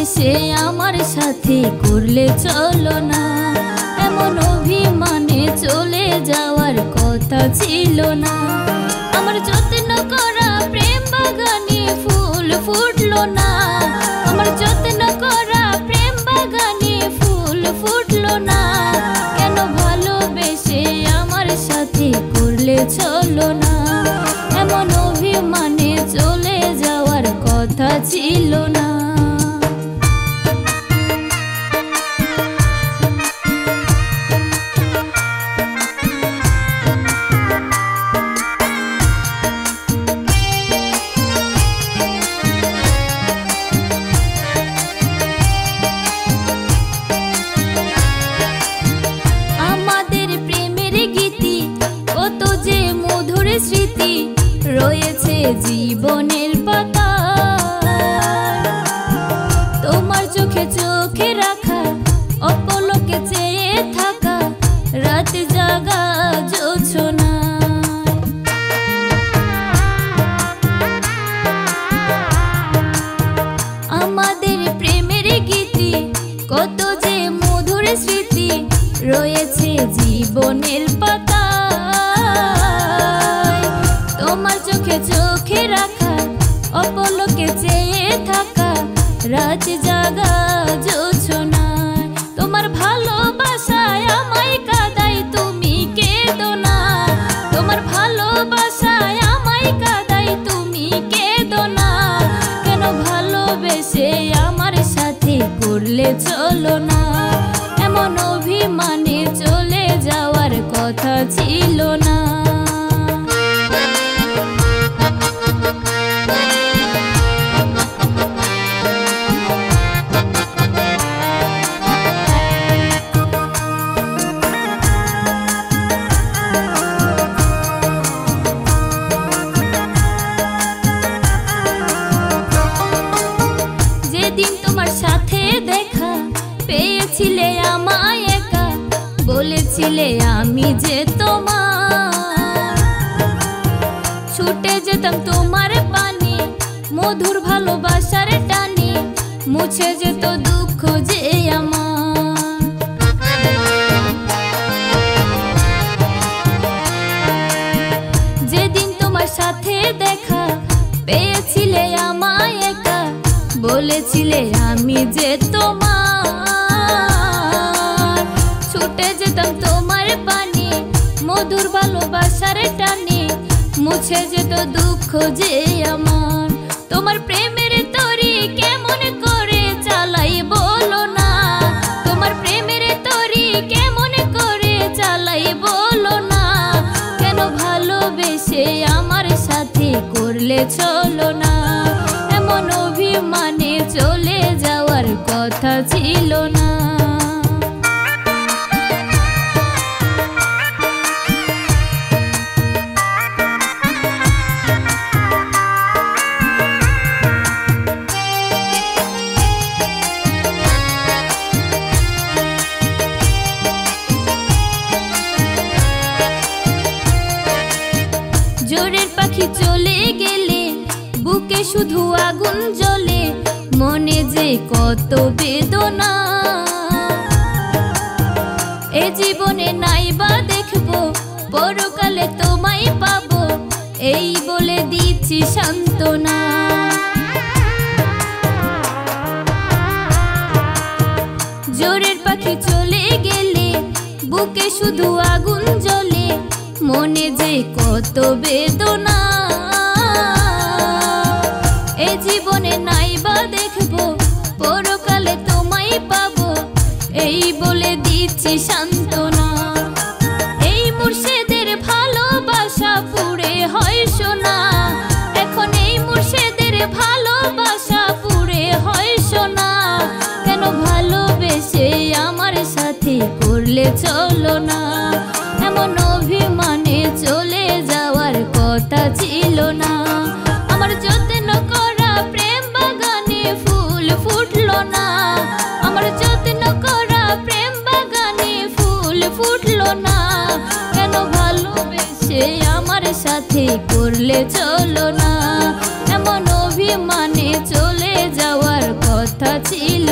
ভালোবেসে আমার সাথে করলে চলো না। এমন অভিমানে চলে যাওয়ার কথা ছিল না। আমার যত্ন করা প্রেম বাগানে ফুল ফুটলো জীবনের পাতা। তোমার চোখে চোখে রাখা, অপলকে চেয়ে থাকা, রাত জাগা জোছনা আমাদের প্রেমের গীতি, কত যে মধুর স্মৃতি, রয়েছে জীবনের পাতা। করলে চলো না। এমন অভিমানে চলে যাওয়ার কথা ছিল না। পেয়েছিলে আমায় একা, বলেছিলে আমি যে তোমার। ছুটে যেতাম তোমার পানি মধুর ভালোবাসার টানি, মুছে যেত দুঃখ যে আমার। যেদিন তোমার সাথে দেখা, পেয়েছিলে আমায় একা, বলেছিলে আমি যে তোমার। মধুর ভালোবাসার টানে মুছে যেত দুঃখ যে আমার। তোমার প্রেমের তরি কেমন করে চালাই বলো না। তোমার প্রেমের তরি কেমন করে চালাই বলো না। কেন ভালোবেসে আমার সাথে করলে চলো না। এমন অভিমানে চলে যাওয়ার কথা ছিল না। পাখি চলে গেলে, বুকে শুধু আগুন জ্বলে, মনে যে কত বেদনা। এ জীবনে নাই বা দেখব, পরকালে তোমায় পাবো, এই বলে দিচ্ছি সান্ত্বনা। জোরের পাখি চলে গেলে, বুকে শুধু আগুন জ্বলে মনে যে কত বেদনা। এ জীবনে নাই বা দেখব, পরকালে তোমায় পাবো, এই বলে দিচ্ছি সান্ত্বনা। এই মুর্শেদের ভালোবাসা পুড়ে হয় সোনা। এখন এই মুর্শেদের ভালোবাসা পুড়ে হয় সোনা। কেন ভালোবেসে আমার সাথে করলে চলো না? এমন যাওয়ার কথা ছিল না। আমার যত্ন করা প্রেম বাগানে ফুল ফুটলো না। আমার যত্ন করা প্রেম বাগানে ফুল ফুটলো না। কেন ভালোবেসে আমার সাথে করলে চলো না? এমন অভিমানে চলে যাওয়ার কথা ছিল